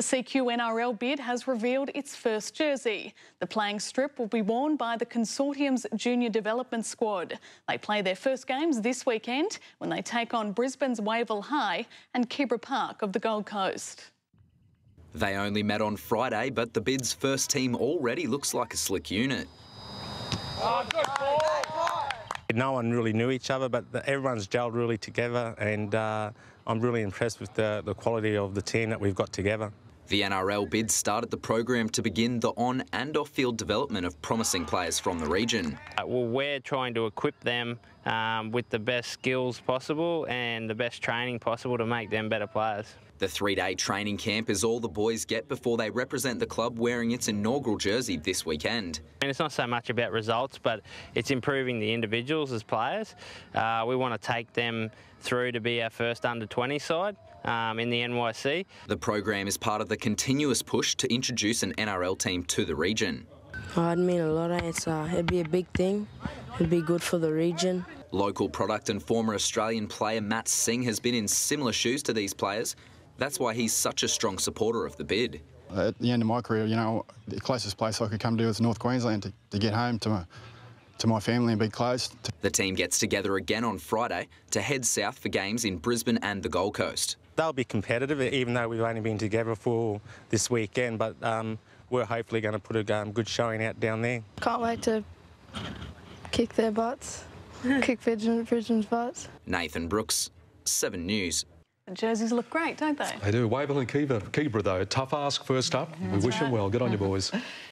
The CQNRL bid has revealed its first jersey. The playing strip will be worn by the consortium's junior development squad. They play their first games this weekend when they take on Brisbane's Wavell High and Keebra Park of the Gold Coast. They only met on Friday, but the bid's first team already looks like a slick unit. No one really knew each other, but everyone's gelled really together, and uh, I'm really impressed with the, the quality of the team that we've got together. The NRL bid started the program to begin the on and off field development of promising players from the region. Uh, well, we're trying to equip them um, with the best skills possible and the best training possible to make them better players. The three day training camp is all the boys get before they represent the club wearing its inaugural jersey this weekend. And it's not so much about results, but it's improving the individuals as players. Uh, we want to take them through to be our first under 20 side um, in the NYC. The program is part of the continuous push to introduce an NRL team to the region. Oh, I'd mean a lot. It's, uh, it'd be a big thing. It'd be good for the region. Local product and former Australian player Matt Sing has been in similar shoes to these players. That's why he's such a strong supporter of the bid. At the end of my career, you know, the closest place I could come to was North Queensland to, to get home to my, to my family and be close. The team gets together again on Friday to head south for games in Brisbane and the Gold Coast they'll be competitive, even though we've only been together for this weekend. But um, we're hopefully going to put a um, good showing out down there. Can't wait to kick their butts, kick Brisbane's butts. Nathan Brooks, 7 News. Jerseys look great, don't they? They do. Wavell and Keebra, Keebra though, tough ask first up. we wish right. them well. Good on you, boys.